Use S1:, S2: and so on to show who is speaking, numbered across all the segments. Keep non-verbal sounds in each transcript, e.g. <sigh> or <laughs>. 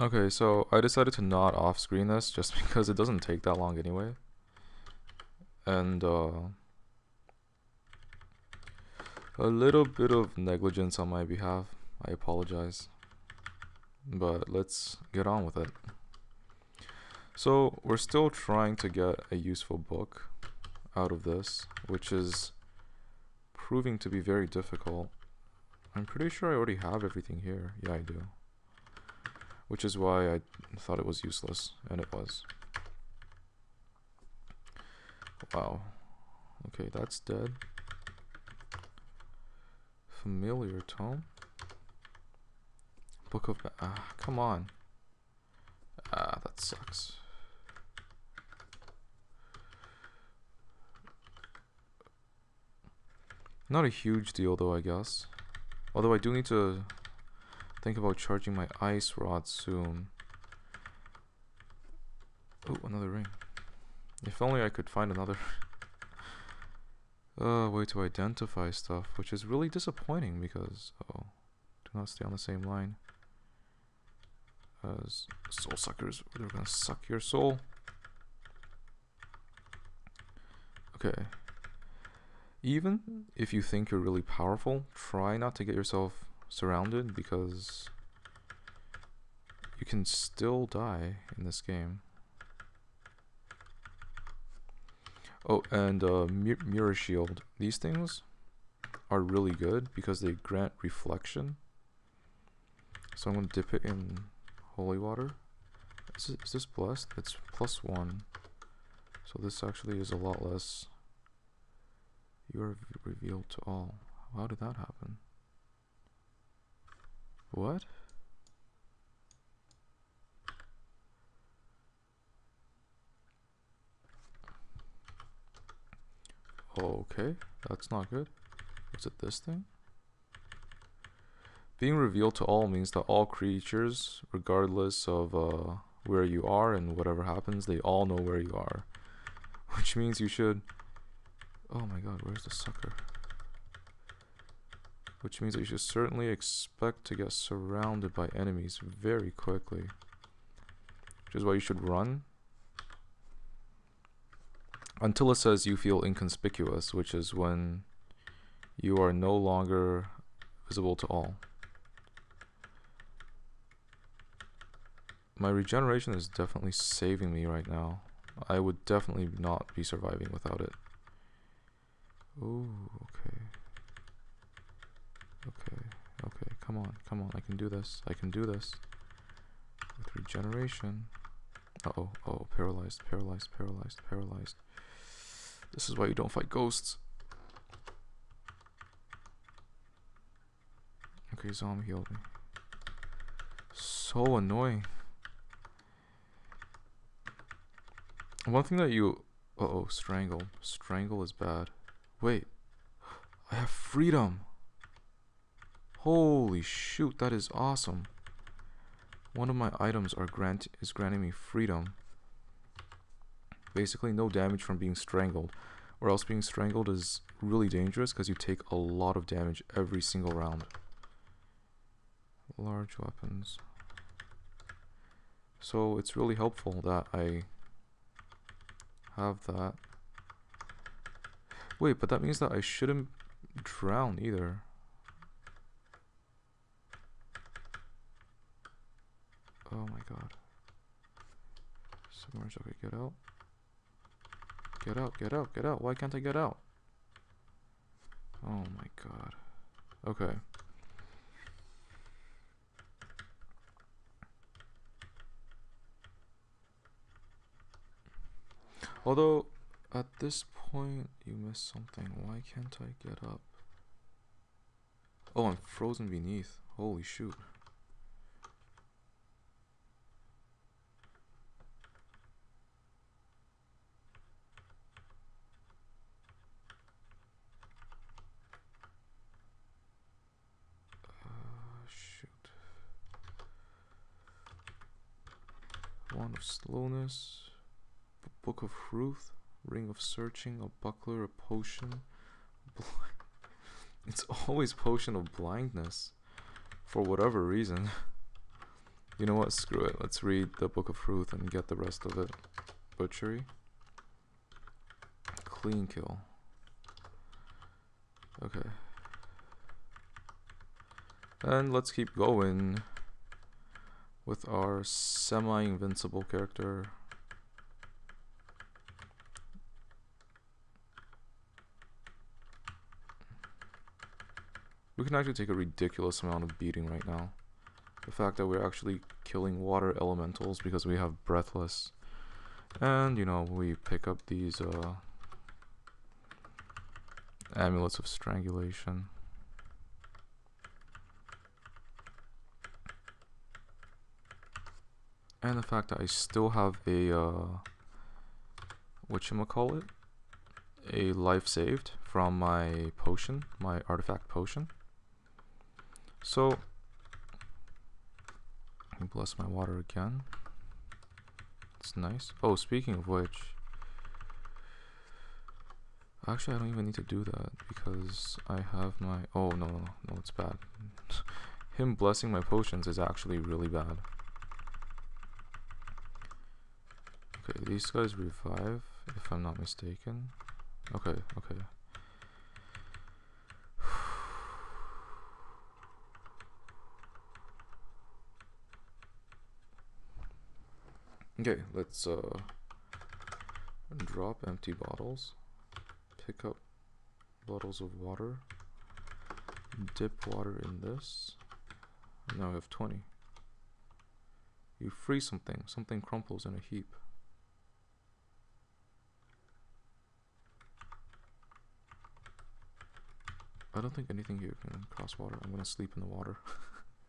S1: Okay, so I decided to not off screen this just <laughs> because it doesn't take that long anyway. And uh, a little bit of negligence on my behalf. I apologize. But let's get on with it. So we're still trying to get a useful book out of this, which is proving to be very difficult. I'm pretty sure I already have everything here. Yeah, I do which is why I thought it was useless, and it was. Wow. Okay, that's dead. Familiar tome. Book of... Ah, come on. Ah, that sucks. Not a huge deal though, I guess. Although I do need to Think about charging my ice rod soon. Oh, another ring. If only I could find another <laughs> uh, way to identify stuff, which is really disappointing because, oh, do not stay on the same line as soul suckers. They're gonna suck your soul. Okay. Even if you think you're really powerful, try not to get yourself surrounded because you can still die in this game. Oh, and uh, mirror shield. These things are really good because they grant reflection. So I'm going to dip it in holy water. Is, it, is this blessed? It's plus one. So this actually is a lot less. You are revealed to all. How did that happen? What? Okay, that's not good. Is it this thing? Being revealed to all means that all creatures, regardless of uh, where you are and whatever happens, they all know where you are. <laughs> Which means you should... Oh my god, where's the sucker? Which means that you should certainly expect to get surrounded by enemies very quickly. Which is why you should run. Until it says you feel inconspicuous, which is when you are no longer visible to all. My regeneration is definitely saving me right now. I would definitely not be surviving without it. Ooh, okay. Okay, okay, come on, come on, I can do this, I can do this. With regeneration. Uh oh, oh, paralyzed, paralyzed, paralyzed, paralyzed. This is why you don't fight ghosts. Okay, zombie healed me. So annoying. One thing that you... Uh oh, strangle. Strangle is bad. Wait. I have freedom. Holy shoot, that is awesome. One of my items are grant is granting me freedom. Basically no damage from being strangled. Or else being strangled is really dangerous because you take a lot of damage every single round. Large weapons. So it's really helpful that I have that. Wait, but that means that I shouldn't drown either. Oh my god. Submerge. Okay, get out. Get out, get out, get out. Why can't I get out? Oh my god. Okay. Although, at this point, you missed something. Why can't I get up? Oh, I'm frozen beneath. Holy shoot. Of slowness, book of Ruth, ring of searching, a buckler, a potion. <laughs> it's always potion of blindness, for whatever reason. You know what? Screw it. Let's read the Book of Ruth and get the rest of it. Butchery. Clean kill. Okay. And let's keep going with our semi-invincible character. We can actually take a ridiculous amount of beating right now. The fact that we're actually killing water elementals because we have breathless. And, you know, we pick up these uh, amulets of strangulation. And the fact that I still have a, uh, whatchamacallit? A life saved from my potion, my artifact potion. So, bless my water again. It's nice. Oh, speaking of which, actually I don't even need to do that because I have my, oh no, no, no, it's bad. <laughs> Him blessing my potions is actually really bad. Okay, these guys revive, if I'm not mistaken. Okay, okay. <sighs> Okay, let's uh, drop empty bottles, pick up bottles of water, dip water in this, now we have 20. You freeze something, something crumples in a heap. I don't think anything here can cross water. I'm gonna sleep in the water.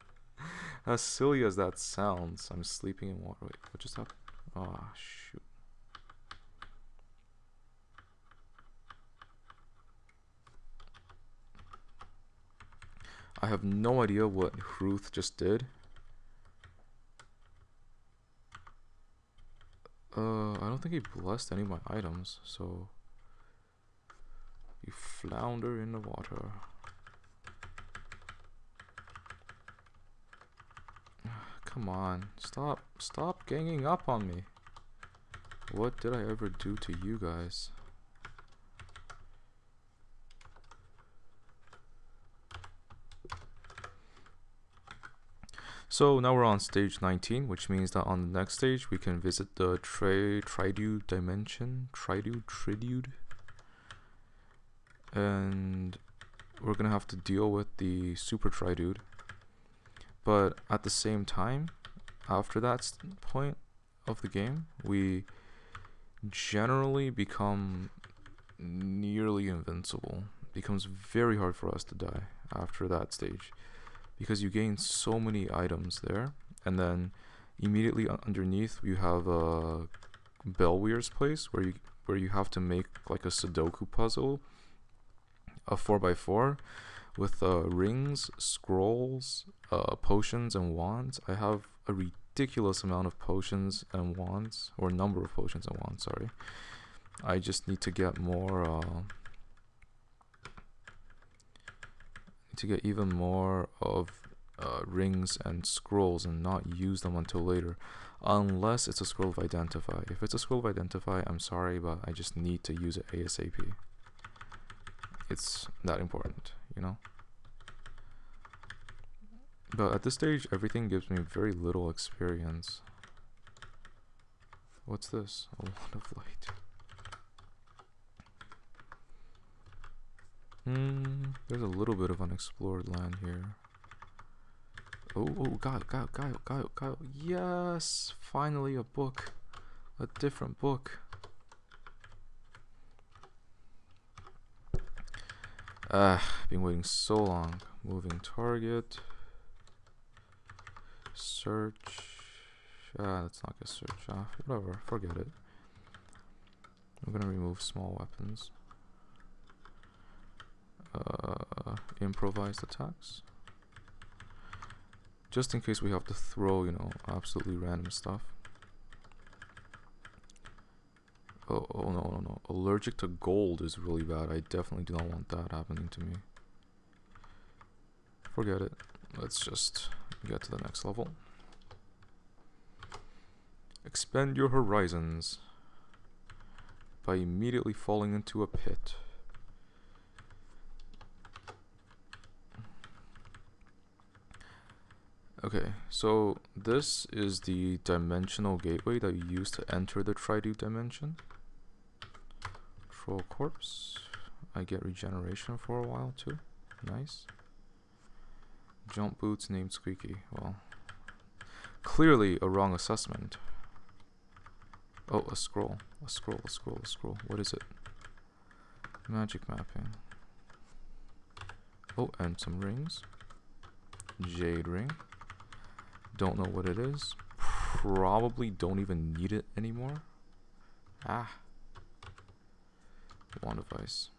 S1: <laughs> as silly as that sounds, I'm sleeping in water. Wait, what just happened? Oh, shoot. I have no idea what Ruth just did. Uh, I don't think he blessed any of my items, so... You flounder in the water. <sighs> Come on, stop, stop ganging up on me. What did I ever do to you guys? So now we're on stage 19, which means that on the next stage we can visit the tri Tridude dimension, Tridude, Tridude. And we're gonna have to deal with the Super Tridude. But at the same time, after that point of the game, we generally become nearly invincible. It becomes very hard for us to die after that stage because you gain so many items there and then immediately underneath you have a Belweir's place where you where you have to make like a Sudoku puzzle a 4x4 with uh, rings, scrolls, uh, potions, and wands. I have a ridiculous amount of potions and wands, or number of potions and wands, sorry. I just need to get more, uh, to get even more of uh, rings and scrolls and not use them until later unless it's a scroll of identify if it's a scroll of identify i'm sorry but i just need to use it asap it's that important you know? But at this stage, everything gives me very little experience. What's this? A <laughs> lot of light. Hmm, there's a little bit of unexplored land here. Oh, oh, got it, got it, got got got. Yes! Finally a book. A different book. Ah, been waiting so long. Moving target. Search. Ah, let's not get search off. Whatever, forget it. I'm gonna remove small weapons. Uh, improvised attacks. Just in case we have to throw, you know, absolutely random stuff. Oh, oh no, no, no. Allergic to gold is really bad. I definitely do not want that happening to me. Forget it. Let's just get to the next level. Expand your horizons by immediately falling into a pit. Okay, so this is the dimensional gateway that you use to enter the Tridude dimension. Troll corpse. I get regeneration for a while too. Nice. Jump boots named Squeaky. Well, clearly a wrong assessment. Oh, a scroll. A scroll, a scroll, a scroll. What is it? Magic mapping. Oh, and some rings. Jade ring. Don't know what it is. Probably don't even need it anymore. Ah. Wand of Ice.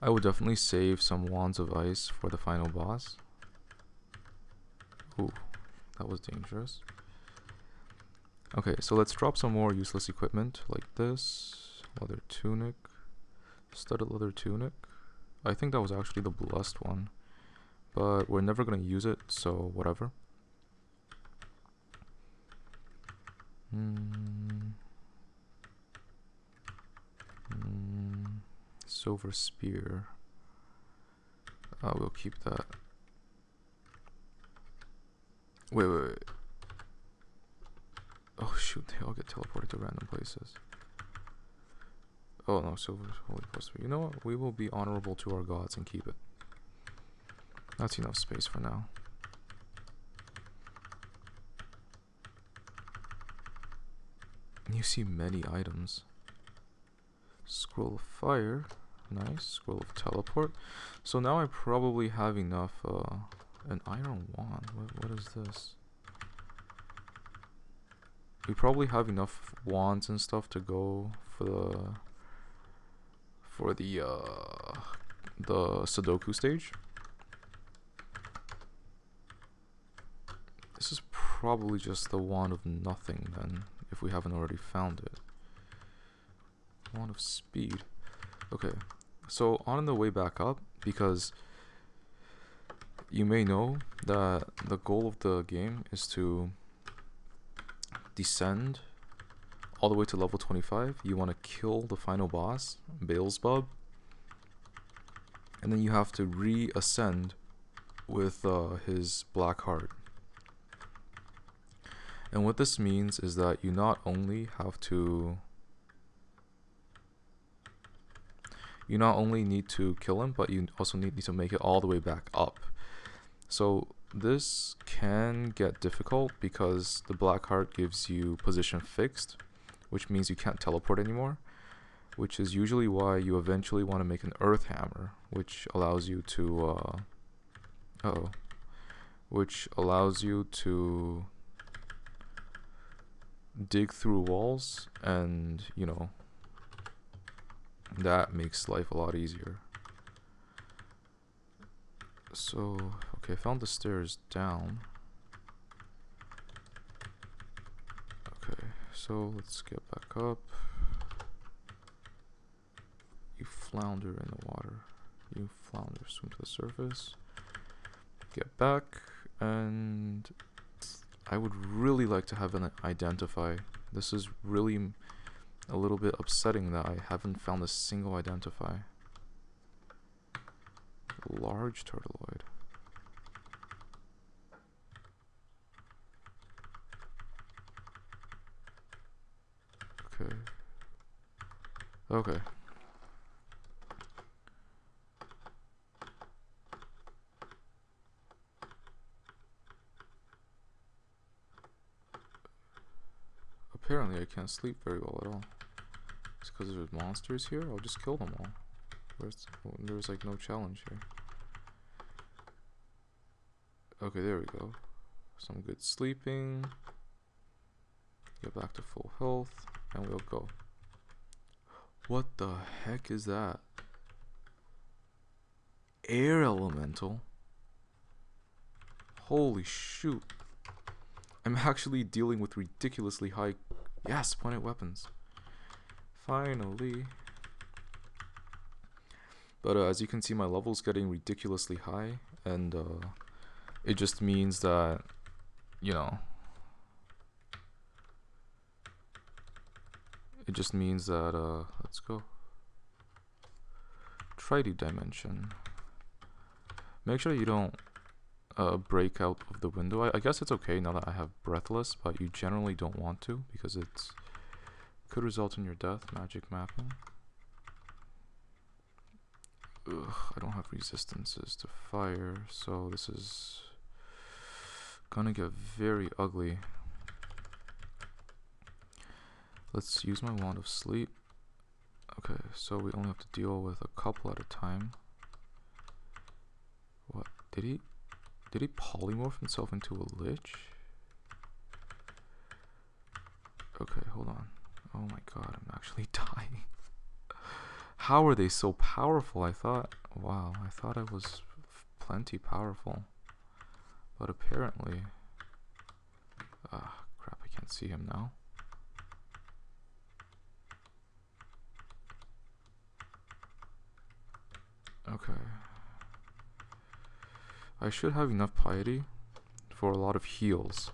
S1: I will definitely save some Wands of Ice for the final boss. Ooh, that was dangerous. Okay, so let's drop some more useless equipment like this. Leather tunic. Studded leather tunic. I think that was actually the blessed one but we're never going to use it, so whatever. Mm. Mm. Silver spear. Uh, we'll keep that. Wait, wait, wait. Oh shoot, they all get teleported to random places. Oh no, silver holy plus. You know what? We will be honorable to our gods and keep it. That's enough space for now. You see many items. Scroll of fire. Nice. Scroll of teleport. So now I probably have enough. Uh, an iron wand. What, what is this? We probably have enough wands and stuff to go for the for the uh, the Sudoku stage. This is probably just the wand of nothing then, if we haven't already found it. Wand of speed. Okay, so on the way back up, because you may know that the goal of the game is to descend all the way to level 25. You want to kill the final boss, Beelzebub, and then you have to re-ascend with uh, his black heart. And what this means is that you not only have to you not only need to kill him, but you also need, to make it all the way back up. So this can get difficult because the black heart gives you position fixed, which means you can't teleport anymore, which is usually why you eventually want to make an earth hammer, which allows you to uh, uh oh which allows you to dig through walls and you know that makes life a lot easier. So okay I found the stairs down. Okay so let's get back up. You flounder in the water. You flounder swim to the surface. Get back and I would really like to have an identify. This is really a little bit upsetting that I haven't found a single identify. Large turtleoid. Okay. Okay. Apparently I can't sleep very well at all. Because there's monsters here? I'll just kill them all. Where's, there's like no challenge here. Okay, there we go. Some good sleeping. Get back to full health. And we'll go. What the heck is that? Air elemental? Holy shoot. I'm actually dealing with ridiculously high Yes, pointed weapons. Finally. But uh, as you can see, my level's getting ridiculously high, and uh, it just means that, you know, it just means that uh let's go. Tridude dimension. Make sure you don't uh, break out of the window. I, I guess it's okay now that I have breathless but you generally don't want to because it's could result in your death magic mapping Ugh, I don't have resistances to fire so this is gonna get very ugly Let's use my wand of sleep. Okay, so we only have to deal with a couple at a time. What? Did he did he polymorph himself into a lich? Okay, hold on. Oh my god, I'm actually <laughs> dying. How are they so powerful? I thought, wow, I thought I was plenty powerful. But apparently, ah, crap, I can't see him now. Okay. I should have enough piety for a lot of heals.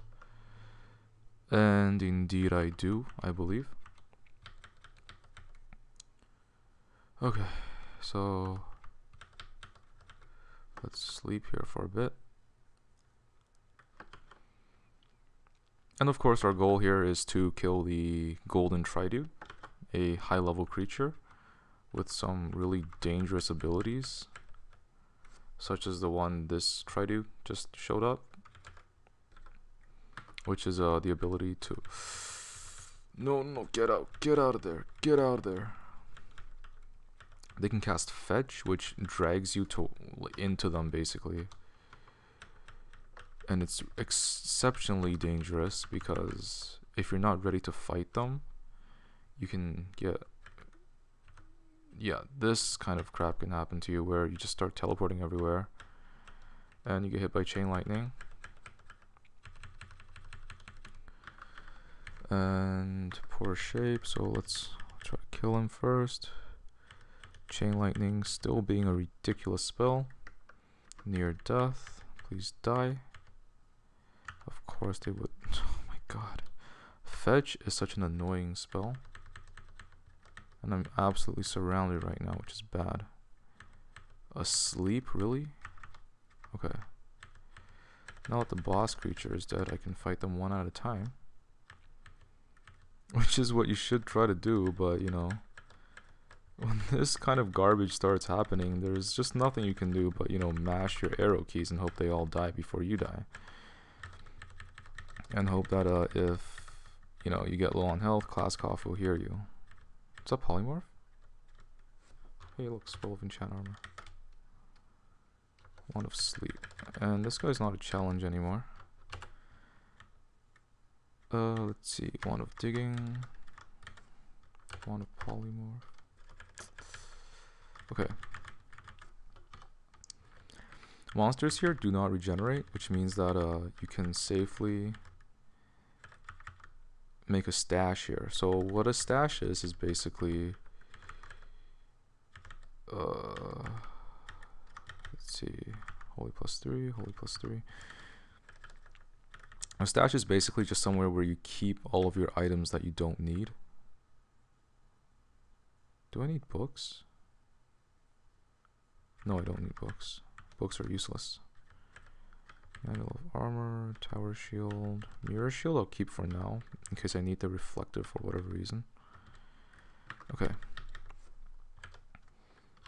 S1: And indeed I do, I believe. Okay, so let's sleep here for a bit. And of course our goal here is to kill the golden tridude, a high level creature with some really dangerous abilities, such as the one this Tridude just showed up, which is uh, the ability to. No, no, get out, get out of there, get out of there. They can cast Fetch, which drags you to into them basically. And it's exceptionally dangerous because if you're not ready to fight them, you can get yeah, this kind of crap can happen to you where you just start teleporting everywhere and you get hit by chain lightning. And poor shape, so let's try to kill him first. Chain lightning still being a ridiculous spell. Near death, please die. Of course they would. <laughs> Oh my god. Fetch is such an annoying spell. And I'm absolutely surrounded right now, which is bad. Asleep, really? Okay. Now that the boss creature is dead, I can fight them one at a time. <laughs> Which is what you should try to do, but you know, when <laughs> this kind of garbage starts happening, there's just nothing you can do but, you know, mash your arrow keys and hope they all die before you die. And hope that uh, if, you know, you get low on health, Klaskov will hear you. What's up, Polymorph? Hey, looks full of enchant armor. One of sleep. And this guy's not a challenge anymore. Uh, let's see. One of digging. One of polymorph. Okay. Monsters here do not regenerate, which means that uh, you can safely make a stash here. So what a stash is is basically uh let's see holy plus three holy plus three a stash is basically just somewhere where you keep all of your items that you don't need do I need books no I don't need books books are useless Manual of armor, tower shield, mirror shield I'll keep for now in case I need the reflector for whatever reason. Okay.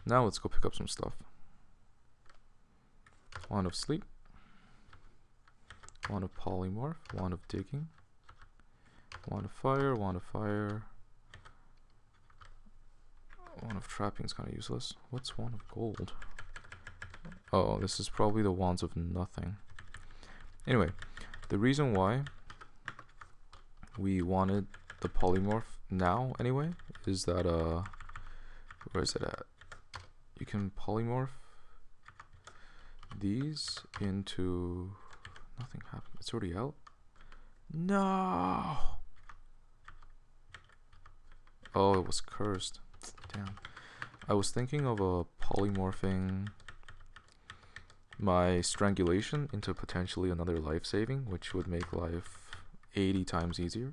S1: Now let's go pick up some stuff. Wand of sleep. Wand of polymorph. Wand of digging. Wand of fire. Wand of fire. Wand of trapping is kind of useless. What's one of gold? Oh, this is probably the wands of nothing. Anyway, the reason why we wanted the polymorph now anyway is that uh where is it at you can polymorph these into nothing happened it's already out no oh it was cursed I was thinking of a polymorphing my strangulation into potentially another life saving, which would make life 80 times easier.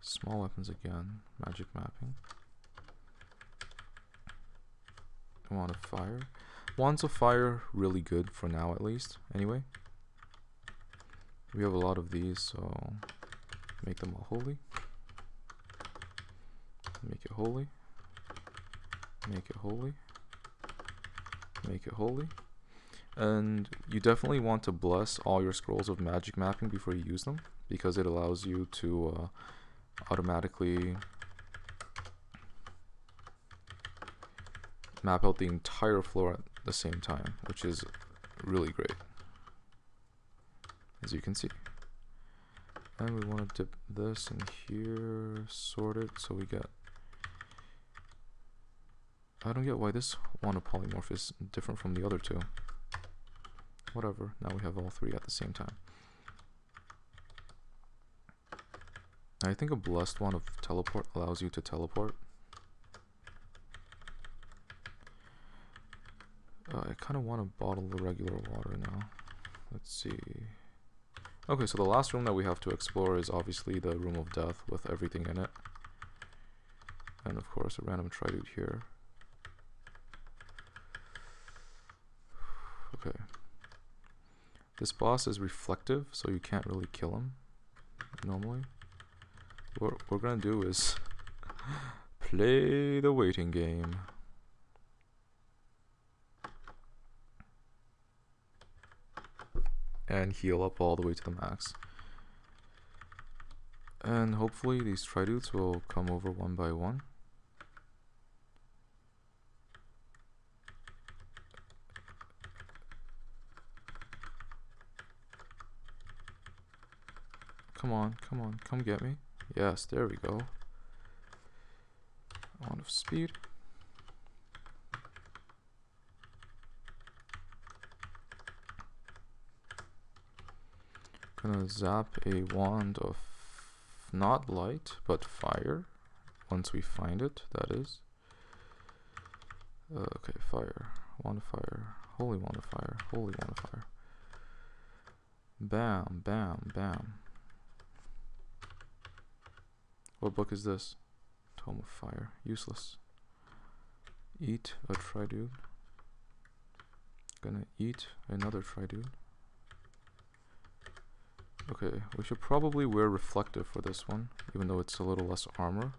S1: Small weapons again. Magic mapping. Wand of fire. Wands of fire, really good for now at least. Anyway. We have a lot of these, so make them all holy. Make it holy. Make it holy. Make it holy. And you definitely want to bless all your scrolls of magic mapping before you use them because it allows you to uh, automatically map out the entire floor at the same time, which is really great, as you can see. And we want to dip this in here, sort it, so we get... I don't get why this one of polymorph is different from the other two. Whatever, now we have all three at the same time. I think a blessed one of teleport allows you to teleport. Uh, I kind of want to bottle the regular water now. Let's see. Okay, so the last room that we have to explore is obviously the room of death with everything in it. And of course a random tridude here. Okay. This boss is reflective, so you can't really kill him normally what we're gonna do is <laughs> play the waiting game. And heal up all the way to the max. And hopefully these tridudes will come over one by one. Come on, come on, come get me. Yes, there we go. Wand of speed. Gonna zap a wand of not light, but fire. Once we find it, that is. Uh, okay, fire. Wand of fire. Holy wand of fire. Holy wand of fire. Bam, bam, bam. What book is this? Tome of Fire. Useless. Eat a tridude. Gonna eat another tridude. Okay, we should probably wear reflective for this one, even though it's a little less armor.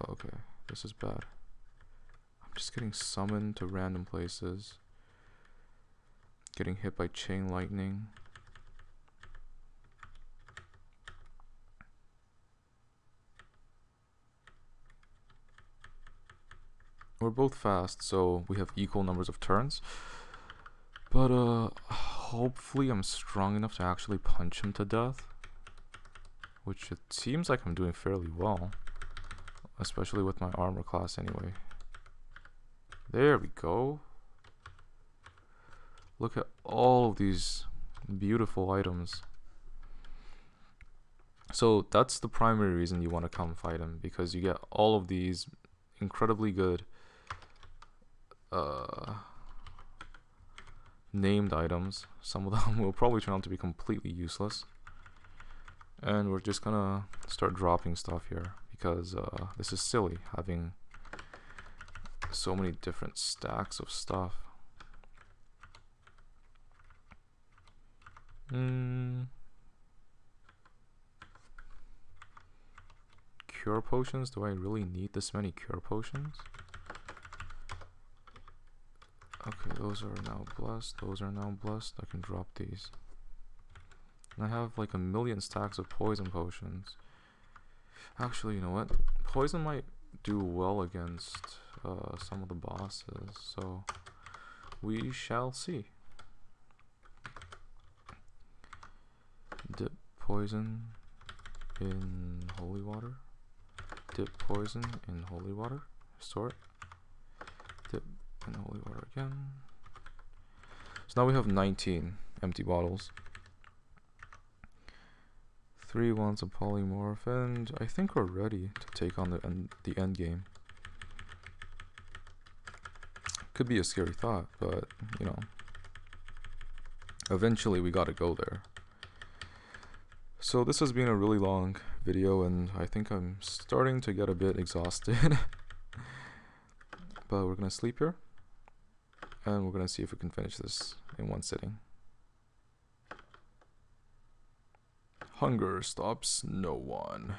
S1: Oh, okay, this is bad. I'm just getting summoned to random places. Getting hit by chain lightning. We're both fast, so we have equal numbers of turns. But uh, hopefully I'm strong enough to actually punch him to death. Which it seems like I'm doing fairly well. Especially with my armor class anyway. There we go. Look at all of these beautiful items. So that's the primary reason you want to come fight him. Because you get all of these incredibly good uh, named items. Some of them <laughs> will probably turn out to be completely useless. And we're just gonna start dropping stuff here because uh, this is silly having so many different stacks of stuff. Hmm. Cure potions? Do I really need this many cure potions? Okay, those are now blessed. Those are now blessed. I can drop these. And I have like a million stacks of poison potions. Actually, you know what? Poison might do well against uh, some of the bosses, so we shall see. Dip poison in holy water. Dip poison in holy water. Store it holy water again. So now we have 19 empty bottles. Three wands of polymorph, and I think we're ready to take on the end, the end game. Could be a scary thought, but you know, eventually we gotta go there. So this has been a really long video and I think I'm starting to get a bit <laughs> exhausted. but we're gonna sleep here and we're gonna see if we can finish this in one sitting. Hunger stops no one.